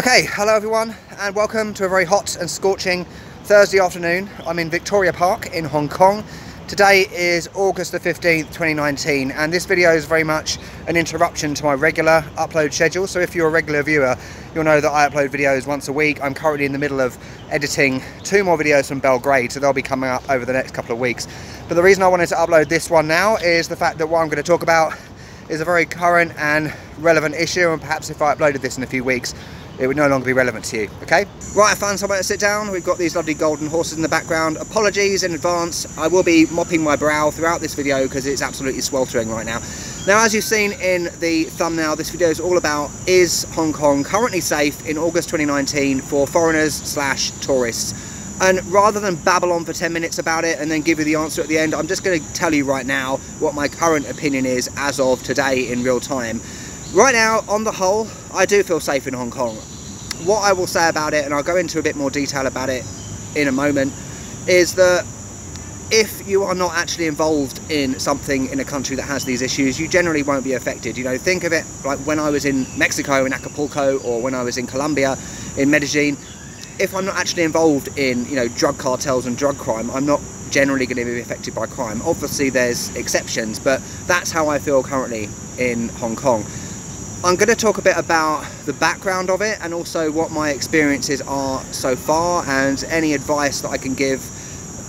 Okay, hello everyone, and welcome to a very hot and scorching Thursday afternoon. I'm in Victoria Park in Hong Kong. Today is August the 15th, 2019, and this video is very much an interruption to my regular upload schedule. So if you're a regular viewer, you'll know that I upload videos once a week. I'm currently in the middle of editing two more videos from Belgrade, so they'll be coming up over the next couple of weeks. But the reason I wanted to upload this one now is the fact that what I'm going to talk about is a very current and relevant issue, and perhaps if I uploaded this in a few weeks, it would no longer be relevant to you, okay? Right, I found somewhere to sit down. We've got these lovely golden horses in the background. Apologies in advance. I will be mopping my brow throughout this video because it's absolutely sweltering right now. Now, as you've seen in the thumbnail, this video is all about is Hong Kong currently safe in August 2019 for foreigners slash tourists? And rather than babble on for 10 minutes about it and then give you the answer at the end, I'm just going to tell you right now what my current opinion is as of today in real time. Right now, on the whole, I do feel safe in Hong Kong. What I will say about it, and I'll go into a bit more detail about it in a moment, is that if you are not actually involved in something in a country that has these issues, you generally won't be affected. You know, think of it like when I was in Mexico in Acapulco or when I was in Colombia in Medellin. If I'm not actually involved in, you know, drug cartels and drug crime, I'm not generally going to be affected by crime. Obviously, there's exceptions, but that's how I feel currently in Hong Kong. I'm going to talk a bit about the background of it and also what my experiences are so far and any advice that I can give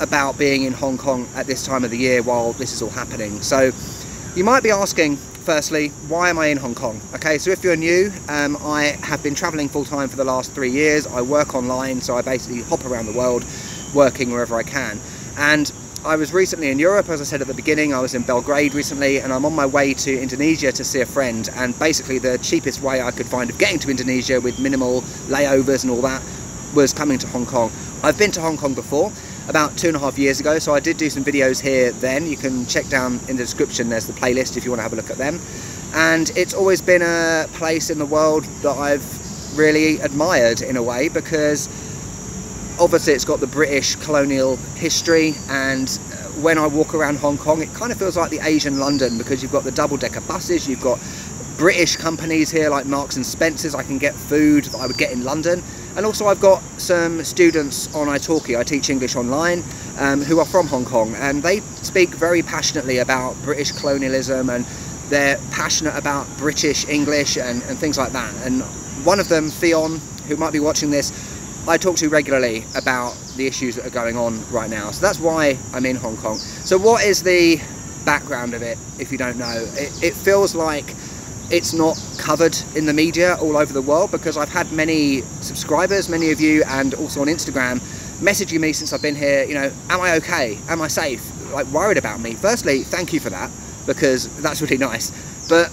about being in Hong Kong at this time of the year while this is all happening. So you might be asking firstly why am I in Hong Kong? Okay so if you're new um, I have been traveling full-time for the last three years. I work online so I basically hop around the world working wherever I can. And I was recently in Europe, as I said at the beginning, I was in Belgrade recently, and I'm on my way to Indonesia to see a friend. And basically, the cheapest way I could find of getting to Indonesia with minimal layovers and all that was coming to Hong Kong. I've been to Hong Kong before, about two and a half years ago, so I did do some videos here then. You can check down in the description, there's the playlist if you want to have a look at them. And it's always been a place in the world that I've really admired in a way because obviously it's got the British colonial history and uh, when I walk around Hong Kong it kind of feels like the Asian London because you've got the double decker buses, you've got British companies here like Marks and Spencer's, I can get food that I would get in London. And also I've got some students on italki, I teach English online, um, who are from Hong Kong and they speak very passionately about British colonialism and they're passionate about British English and, and things like that. And one of them, Theon, who might be watching this, I talk to regularly about the issues that are going on right now. So that's why I'm in Hong Kong. So what is the background of it, if you don't know? It, it feels like it's not covered in the media all over the world because I've had many subscribers, many of you, and also on Instagram, messaging me since I've been here, you know, am I okay? Am I safe? Like worried about me. Firstly, thank you for that because that's really nice. But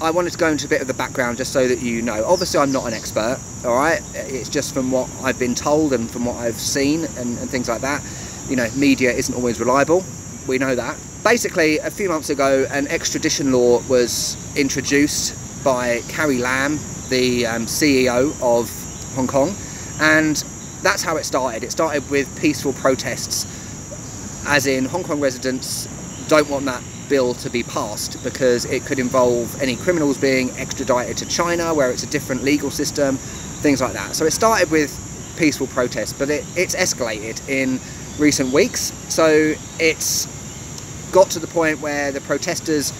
I wanted to go into a bit of the background just so that you know. Obviously, I'm not an expert, all right? It's just from what I've been told and from what I've seen and, and things like that. You know, media isn't always reliable. We know that. Basically, a few months ago, an extradition law was introduced by Carrie Lam, the um, CEO of Hong Kong, and that's how it started. It started with peaceful protests, as in Hong Kong residents don't want that bill to be passed because it could involve any criminals being extradited to China where it's a different legal system, things like that. So it started with peaceful protests, but it, it's escalated in recent weeks. So it's got to the point where the protesters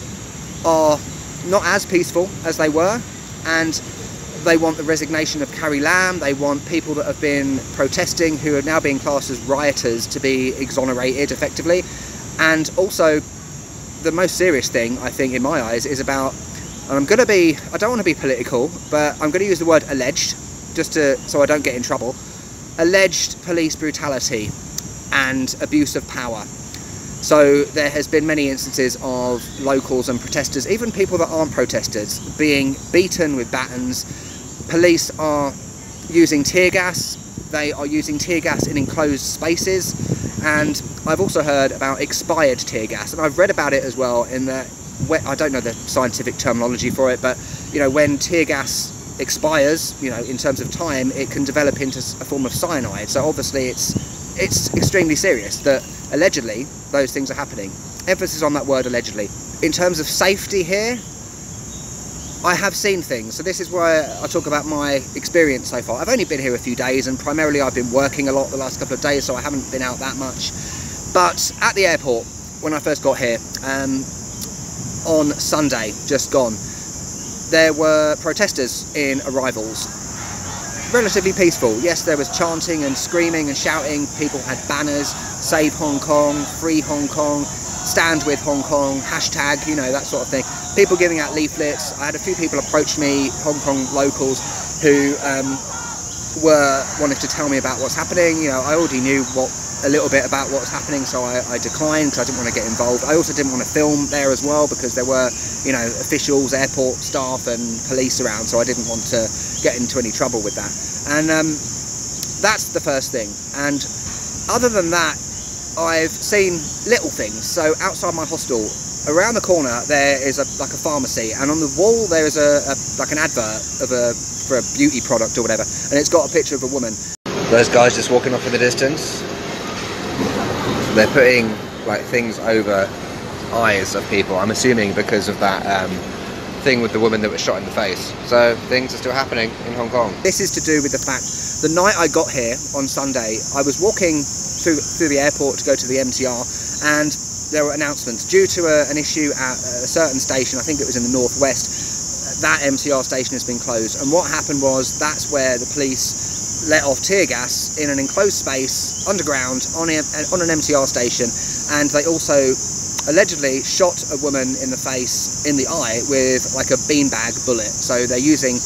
are not as peaceful as they were and they want the resignation of Carrie Lam, they want people that have been protesting who are now being classed as rioters to be exonerated effectively and also the most serious thing, I think, in my eyes, is about, and I'm going to be, I don't want to be political, but I'm going to use the word alleged, just to, so I don't get in trouble, alleged police brutality and abuse of power. So there has been many instances of locals and protesters, even people that aren't protesters, being beaten with batons. Police are using tear gas. They are using tear gas in enclosed spaces. And I've also heard about expired tear gas. And I've read about it as well in the I don't know the scientific terminology for it but you know when tear gas expires you know in terms of time it can develop into a form of cyanide. So obviously it's it's extremely serious that allegedly those things are happening. Emphasis on that word allegedly. In terms of safety here I have seen things. So this is where I talk about my experience so far. I've only been here a few days and primarily I've been working a lot the last couple of days so I haven't been out that much. But at the airport, when I first got here, um, on Sunday, just gone, there were protesters in arrivals. Relatively peaceful. Yes, there was chanting and screaming and shouting. People had banners, save Hong Kong, free Hong Kong, stand with Hong Kong, hashtag, you know, that sort of thing. People giving out leaflets. I had a few people approach me, Hong Kong locals, who um, were wanting to tell me about what's happening. You know, I already knew what a little bit about what was happening, so I, I declined because I didn't want to get involved. I also didn't want to film there as well because there were, you know, officials, airport staff, and police around, so I didn't want to get into any trouble with that. And um, that's the first thing. And other than that, I've seen little things. So outside my hostel, around the corner, there is a like a pharmacy, and on the wall there is a, a like an advert of a for a beauty product or whatever, and it's got a picture of a woman. Those guys just walking off in the distance they're putting like things over eyes of people. I'm assuming because of that um, thing with the woman that was shot in the face. So things are still happening in Hong Kong. This is to do with the fact the night I got here on Sunday, I was walking through through the airport to go to the MTR, and there were announcements due to a, an issue at a certain station. I think it was in the northwest. That MTR station has been closed, and what happened was that's where the police let off tear gas in an enclosed space underground on, a, on an MTR station and they also allegedly shot a woman in the face in the eye with like a beanbag bullet so they're using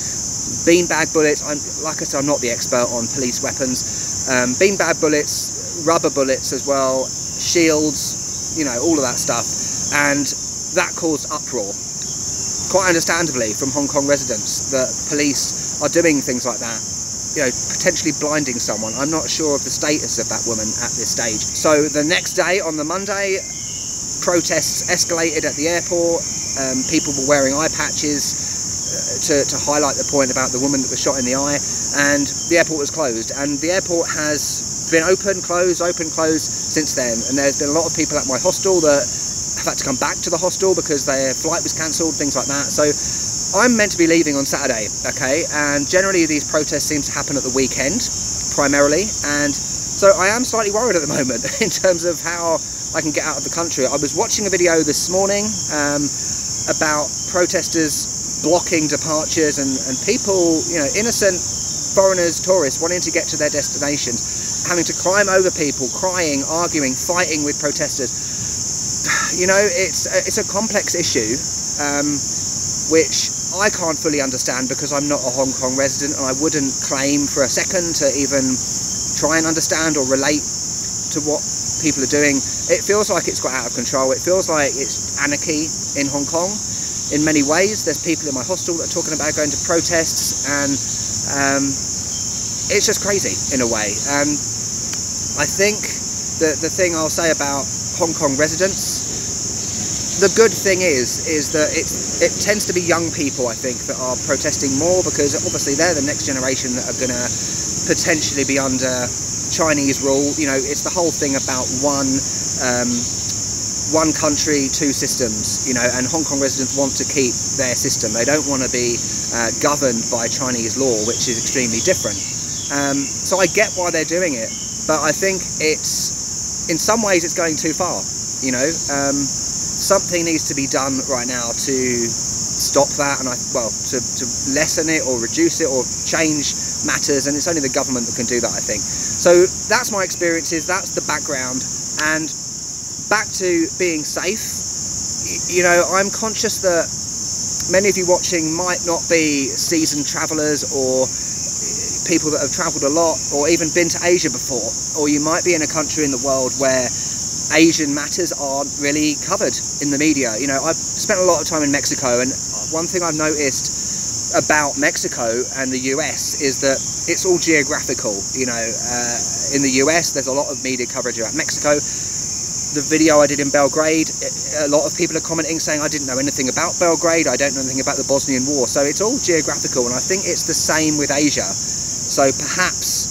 beanbag bullets I'm, like I said I'm not the expert on police weapons um, beanbag bullets rubber bullets as well shields you know all of that stuff and that caused uproar quite understandably from Hong Kong residents that police are doing things like that you know, potentially blinding someone. I'm not sure of the status of that woman at this stage. So the next day, on the Monday, protests escalated at the airport. Um, people were wearing eye patches uh, to, to highlight the point about the woman that was shot in the eye, and the airport was closed. And the airport has been open, closed, open, closed since then. And there's been a lot of people at my hostel that have had to come back to the hostel because their flight was cancelled, things like that. So I'm meant to be leaving on Saturday, okay, and generally these protests seem to happen at the weekend, primarily, and so I am slightly worried at the moment in terms of how I can get out of the country. I was watching a video this morning um, about protesters blocking departures and, and people, you know, innocent foreigners, tourists wanting to get to their destinations, having to climb over people, crying, arguing, fighting with protesters. You know, it's it's a complex issue, um, which I can't fully understand because I'm not a Hong Kong resident and I wouldn't claim for a second to even try and understand or relate to what people are doing. It feels like it's got out of control. It feels like it's anarchy in Hong Kong in many ways. There's people in my hostel that are talking about going to protests and um, it's just crazy in a way. And I think that the thing I'll say about Hong Kong residents the good thing is is that it it tends to be young people I think that are protesting more because obviously they're the next generation that are going to potentially be under Chinese rule. You know, it's the whole thing about one. Um, one country, two systems, you know, and Hong Kong residents want to keep their system. They don't want to be uh, governed by Chinese law, which is extremely different. Um, so I get why they're doing it, but I think it's, in some ways, it's going too far. You know, um, something needs to be done right now to stop that and I well to, to lessen it or reduce it or change matters and it's only the government that can do that I think so that's my experiences that's the background and back to being safe you know I'm conscious that many of you watching might not be seasoned travelers or people that have traveled a lot or even been to Asia before or you might be in a country in the world where Asian matters aren't really covered in the media. You know, I've spent a lot of time in Mexico, and one thing I've noticed about Mexico and the US is that it's all geographical. You know, uh, in the US, there's a lot of media coverage about Mexico. The video I did in Belgrade, a lot of people are commenting saying I didn't know anything about Belgrade, I don't know anything about the Bosnian War. So it's all geographical, and I think it's the same with Asia. So perhaps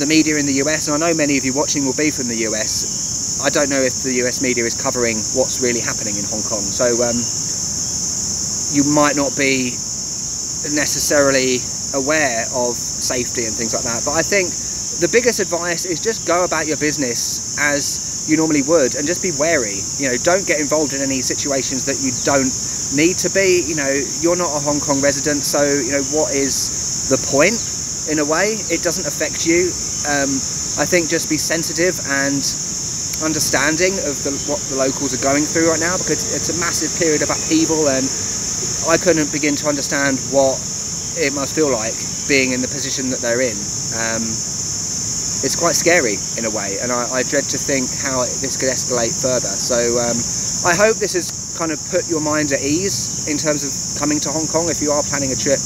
the media in the US, and I know many of you watching will be from the US, I don't know if the US media is covering what's really happening in Hong Kong. So um, you might not be necessarily aware of safety and things like that. But I think the biggest advice is just go about your business as you normally would and just be wary. You know, don't get involved in any situations that you don't need to be. You know, you're not a Hong Kong resident, so you know what is the point? In a way, it doesn't affect you. Um, I think just be sensitive and understanding of the, what the locals are going through right now because it's a massive period of upheaval and I couldn't begin to understand what it must feel like being in the position that they're in. Um, it's quite scary in a way, and I, I, dread to think how this could escalate further. So um, I hope this has kind of put your mind at ease in terms of coming to Hong Kong if you are planning a trip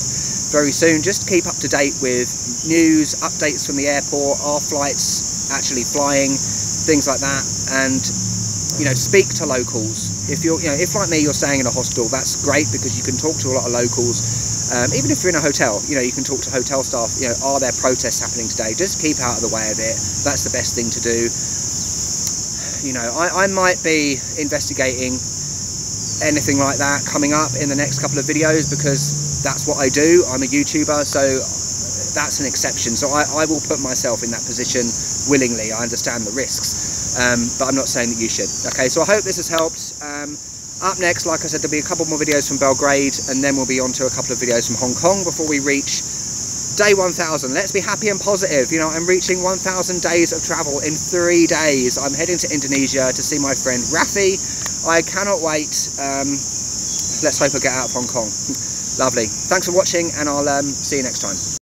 very soon. Just keep up to date with news, updates from the airport, our flights actually flying, things like that, and you know, speak to locals. If you're, you know, if like me, you're staying in a hostel, that's great because you can talk to a lot of locals. Um, even if you're in a hotel, you know, you can talk to hotel staff. You know, are there protests happening today? Just keep out of the way of it. That's the best thing to do. You know, I, I might be investigating anything like that coming up in the next couple of videos because that's what I do. I'm a YouTuber, so that's an exception. So I, I will put myself in that position willingly. I understand the risks, um, but I'm not saying that you should. Okay, so I hope this has helped. Um, up next, like I said, there'll be a couple more videos from Belgrade, and then we'll be on to a couple of videos from Hong Kong before we reach day 1000 let's be happy and positive you know i'm reaching 1000 days of travel in three days i'm heading to indonesia to see my friend rafi i cannot wait um, let's hope i get out of hong kong lovely. Thanks for watching and i'll um, see you next time